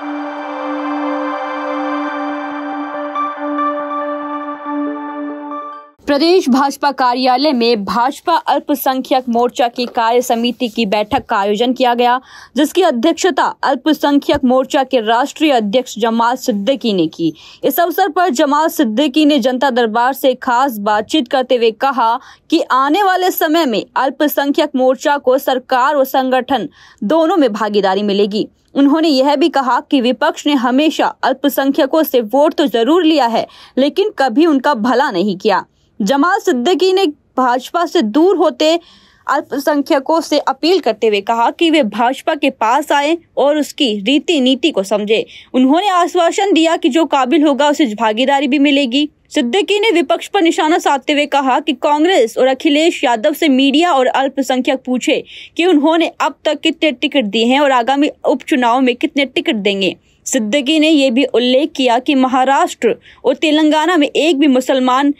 Thank you. प्रदेश भाजपा कार्यालय में भाजपा अल्पसंख्यक मोर्चा की कार्य समिति की बैठक का आयोजन किया गया, जिसकी अध्यक्षता अल्पसंख्यक मोर्चा के राष्ट्रीय अध्यक्ष जमाल सिद्दीकी ने की। इस अवसर पर जमाल सिद्दीकी ने जनता दरबार से खास बातचीत करते हुए कहा कि आने वाले समय में अल्पसंख्यक मोर्चा को सरकार और संगठन दोनों में भागीदारी मिलेगी। उन्होंने यह भी कहा कि विपक्ष ने हमेशा अल्पसंख्यकों से वोट तो ज़रूर लिया है, लेकिन कभी उनका भला नहीं किया। जमाल सिद्दीकी ने भाजपा से दूर होते अल्पसंख्यकों से अपील करते हुए कहा कि वे भाजपा के पास आए और उसकी रीति नीति को समझे। उन्होंने आश्वासन दिया कि जो काबिल होगा उसे भागीदारी भी मिलेगी। सिद्दीकी ने विपक्ष पर निशाना साधते हुए कहा कि कांग्रेस और अखिलेश यादव से मीडिया और अल्पसंख्यक पूछे कि उन्होंने अब तक कितने टिकट दिए हैं और आगामी उपचुनाव में कितने टिकट देंगे। सिद्दीकी ने यह भी उल्लेख किया कि महाराष्ट्र और तेलंगाना में एक भी मुसलमान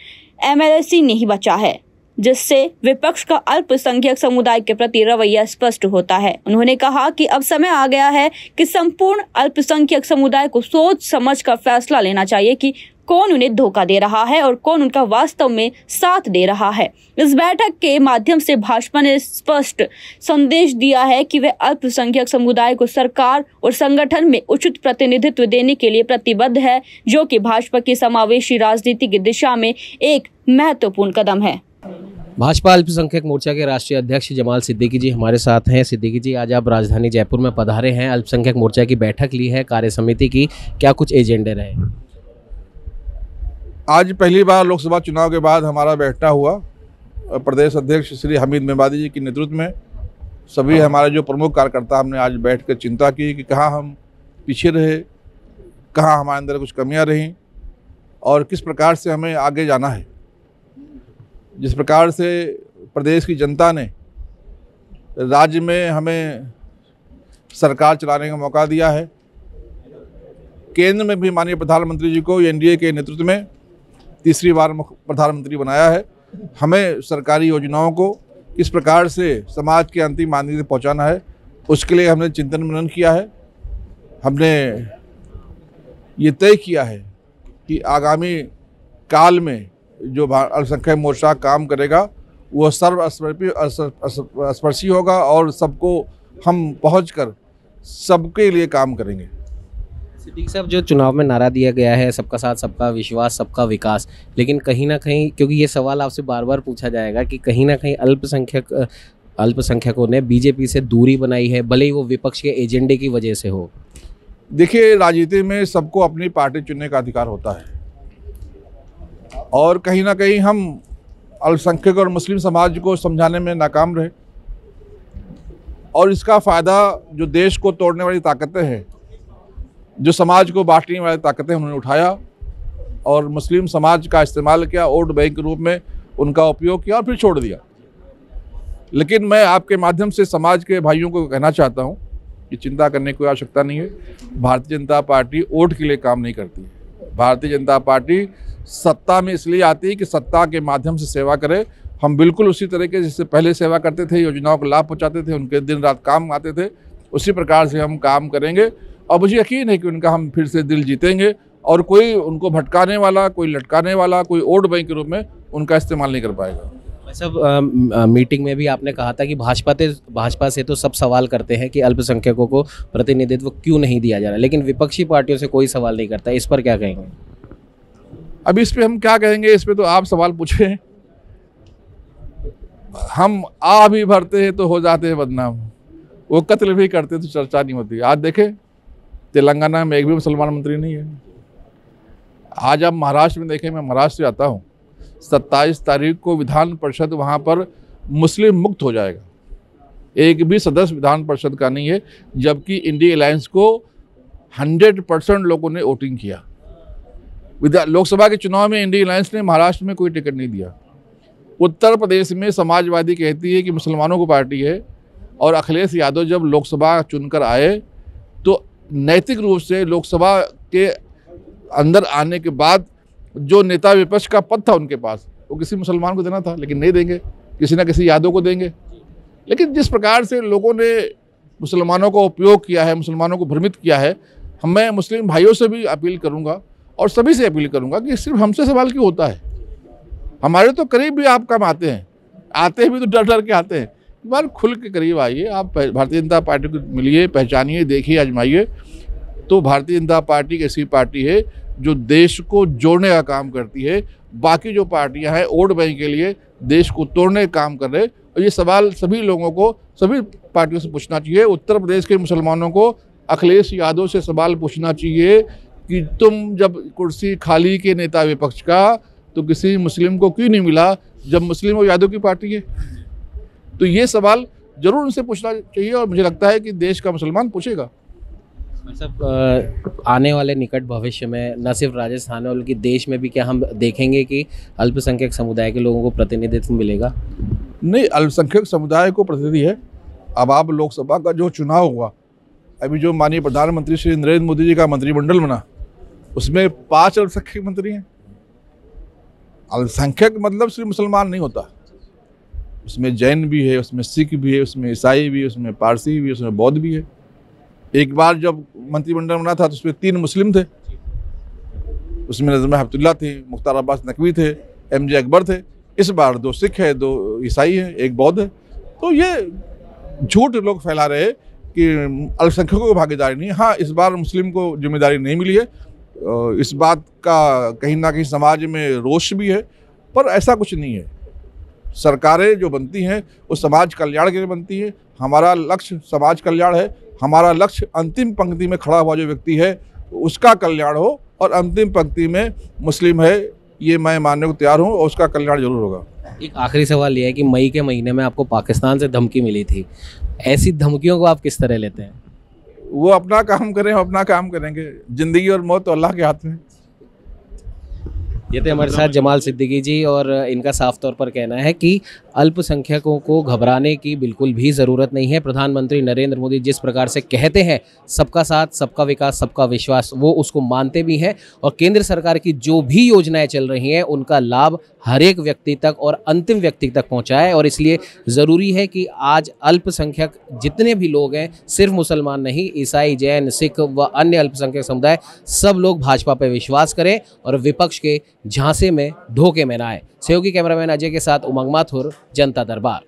एमएलसी नहीं बचा है, जिससे विपक्ष का अल्पसंख्यक समुदाय के प्रति रवैया स्पष्ट होता है। उन्होंने कहा कि अब समय आ गया है कि संपूर्ण अल्पसंख्यक समुदाय को सोच समझ कर फैसला लेना चाहिए कि कौन उन्हें धोखा दे रहा है और कौन उनका वास्तव में साथ दे रहा है? इस बैठक के माध्यम से भाजपा ने स्पष्ट संदेश दिया है कि वह अल्पसंख्यक समुदाय को सरकार और संगठन में उचित प्रतिनिधित्व देने के लिए प्रतिबद्ध है, जो कि भाजपा की समावेशी राजनीति की दिशा में एक महत्वपूर्ण कदम है। भाजपा अल्पसंख्यक मोर्चा के राष्ट्रीय अध्यक्ष जमाल सिद्दीकी जी हमारे साथ हैं। सिद्दीकी जी, आज आप राजधानी जयपुर में पधारे हैं। अल्पसंख्यक मोर्चा की बैठक ली है। कार्य समिति की क्या कुछ एजेंडे रहे? आज पहली बार लोकसभा चुनाव के बाद हमारा बैठना हुआ प्रदेश अध्यक्ष श्री हमीद मेवादी जी के नेतृत्व में सभी हमारे जो प्रमुख कार्यकर्ता हमने आज बैठ कर चिंता की कि कहाँ हम पीछे रहे कहाँ हमारे अंदर कुछ कमियाँ रहीं और किस प्रकार से हमें आगे जाना है। जिस प्रकार से प्रदेश की जनता ने राज्य में हमें सरकार चलाने का मौका दिया है केंद्र में भी माननीय प्रधानमंत्री जी को एनडीए के नेतृत्व में तीसरी बार प्रधानमंत्री बनाया है। हमें सरकारी योजनाओं को किस प्रकार से समाज के अंतिम आदमी तक पहुँचाना है, उसके लिए हमने चिंतन मनन किया है। हमने ये तय किया है कि आगामी काल में जो अल्पसंख्यक मोर्चा काम करेगा वो सर्वस्पर्शी होगा और सबको हम पहुंचकर सबके लिए काम करेंगे। सिद्दीक साहब जो चुनाव में नारा दिया गया है, सबका साथ, सबका विश्वास, सबका विकास, लेकिन कहीं ना कहीं, क्योंकि ये सवाल आपसे बार बार पूछा जाएगा कि कहीं ना कहीं अल्पसंख्यक, अल्पसंख्यकों ने बीजेपी से दूरी बनाई है, भले ही वो विपक्ष के एजेंडे की वजह से हो। देखिए, राजनीति में सबको अपनी पार्टी चुनने का अधिकार होता है। और कहीं ना कहीं हम अल्पसंख्यक और मुस्लिम समाज को समझाने में नाकाम रहे। और इसका फ़ायदा जो देश को तोड़ने वाली ताकतें हैं जो समाज को बांटने वाली ताकतें उन्होंने उठाया और मुस्लिम समाज का इस्तेमाल किया, वोट बैंक के रूप में उनका उपयोग किया और फिर छोड़ दिया। लेकिन मैं आपके माध्यम से समाज के भाइयों को कहना चाहता हूँ कि चिंता करने की आवश्यकता नहीं है। भारतीय जनता पार्टी वोट के लिए काम नहीं करती। भारतीय जनता पार्टी सत्ता में इसलिए आती है कि सत्ता के माध्यम से सेवा करे। हम बिल्कुल उसी तरीके जिससे पहले सेवा करते थे, योजनाओं को लाभ पहुँचाते थे, उनके दिन रात काम आते थे, उसी प्रकार से हम काम करेंगे। और मुझे यकीन है कि उनका हम फिर से दिल जीतेंगे और कोई उनको भटकाने वाला कोई लटकाने वाला कोई वोट बैंक के रूप में उनका इस्तेमाल नहीं कर पाएगा। सब मीटिंग में भी आपने कहा था कि भाजपा से भाजपा से तो सब सवाल करते हैं कि अल्पसंख्यकों को प्रतिनिधित्व क्यों नहीं दिया जा रहा लेकिन विपक्षी पार्टियों से कोई सवाल नहीं करता इस पर क्या कहेंगे? अब इस पर हम क्या कहेंगे? इस पर तो आप सवाल पूछे हम आ भी भरते हैं तो हो जाते हैं बदनाम। वो कत्ल भी करते तो चर्चा नहीं होती। आज देखें तेलंगाना में एक भी मुसलमान मंत्री नहीं है। आज आप महाराष्ट्र में देखें, मैं महाराष्ट्र से आता हूँ। सत्ताईस तारीख को विधान परिषद वहाँ पर मुस्लिम मुक्त हो जाएगा। एक भी सदस्य विधान परिषद का नहीं है, जबकि इंडिया अलायंस को 100 परसेंट लोगों ने वोटिंग किया। लोकसभा के चुनाव में इंडिया अलायंस ने महाराष्ट्र में कोई टिकट नहीं दिया। उत्तर प्रदेश में समाजवादी कहती है कि मुसलमानों को पार्टी है और अखिलेश यादव जब लोकसभा चुनकर आए नैतिक रूप से लोकसभा के अंदर आने के बाद जो नेता विपक्ष का पद था उनके पास, वो किसी मुसलमान को देना था, लेकिन नहीं देंगे। किसी ना किसी यादव को देंगे। लेकिन जिस प्रकार से लोगों ने मुसलमानों का उपयोग किया है, मुसलमानों को भ्रमित किया है मैं मुस्लिम भाइयों से भी अपील करूँगा और सभी से अपील करूँगा कि सिर्फ़ हमसे सवाल क्यों होता है? हमारे तो करीब भी आप कम आते हैं। आते भी तो डर डर के आते हैं। बार खुल के करीब आइए, आप भारतीय जनता पार्टी को मिलिए, पहचानिए, देखिए, आजमाइए। तो भारतीय जनता पार्टी ऐसी पार्टी है जो देश को जोड़ने का काम करती है। बाकी जो पार्टियाँ हैं, वोट बैंक के लिए देश को तोड़ने का काम कर रहे और ये सवाल सभी लोगों को, सभी पार्टियों से पूछना चाहिए। उत्तर प्रदेश के मुसलमानों को अखिलेश यादव से सवाल पूछना चाहिए कि तुम जब कुर्सी खाली के नेता विपक्ष का तो किसी मुस्लिम को क्यों नहीं मिला, जब मुस्लिम और यादव की पार्टी है? तो ये सवाल ज़रूर उनसे पूछना चाहिए और मुझे लगता है कि देश का मुसलमान पूछेगा। सब आने वाले निकट भविष्य में न सिर्फ़ राजस्थान में बल्कि देश में भी क्या हम देखेंगे कि अल्पसंख्यक समुदाय के लोगों को प्रतिनिधित्व मिलेगा? नहीं अल्पसंख्यक समुदाय को प्रतिनिधि है। अब आप लोकसभा का जो चुनाव हुआ अभी जो माननीय प्रधानमंत्री श्री नरेंद्र मोदी जी का मंत्रिमंडल बना उसमें पाँच अल्पसंख्यक मंत्री हैं। अल्पसंख्यक मतलब सिर्फ़ मुसलमान नहीं होता। उसमें जैन भी है, उसमें सिख भी है, उसमें ईसाई भी है, उसमें पारसी भी है, उसमें बौद्ध भी है। एक बार जब मंत्रिमंडल बना था तो उसमें तीन मुस्लिम थे। उसमें नजम हफ्तुल्ला थे, मुख्तार अब्बास नकवी थे, एम जे अकबर थे। इस बार दो सिख है, दो ईसाई है, एक बौद्ध। है तो ये झूठ लोग फैला रहे कि अल्पसंख्यकों को भागीदारी नहीं हाँ। इस बार मुस्लिम को ज़िम्मेदारी नहीं मिली है। इस बात का कहीं ना कहीं समाज में रोष भी है, पर ऐसा कुछ नहीं है। सरकारें जो बनती हैं वो समाज कल्याण के लिए बनती हैं। हमारा लक्ष्य समाज कल्याण है। हमारा लक्ष्य अंतिम पंक्ति में खड़ा हुआ जो व्यक्ति है उसका कल्याण हो और अंतिम पंक्ति में मुस्लिम है ये मैं मानने को तैयार हूँ और उसका कल्याण ज़रूर होगा। एक आखिरी सवाल ये है कि मई के महीने में आपको पाकिस्तान से धमकी मिली थी। ऐसी धमकियों को आप किस तरह लेते हैं? वो अपना काम करें हम अपना काम करेंगे। ज़िंदगी और मौत तो अल्लाह के हाथ में। ये थे हमारे साथ जमाल सिद्दीकी जी और इनका साफ़ तौर पर कहना है कि अल्पसंख्यकों को घबराने की बिल्कुल भी ज़रूरत नहीं है। प्रधानमंत्री नरेंद्र मोदी जिस प्रकार से कहते हैं, सबका साथ, सबका विकास, सबका विश्वास, वो उसको मानते भी हैं और केंद्र सरकार की जो भी योजनाएँ चल रही हैं, उनका लाभ हर एक व्यक्ति तक और अंतिम व्यक्ति तक पहुँचाए और इसलिए ज़रूरी है कि आज अल्पसंख्यक जितने भी लोग हैं, सिर्फ़ मुसलमान नहीं, ईसाई, जैन, सिख व अन्य अल्पसंख्यक समुदाय, सब लोग भाजपा पर विश्वास करें और विपक्ष के झांसे में धोखे में ना आए सहयोगी कैमरामैन अजय के साथ उमंग माथुर। जनता दरबार।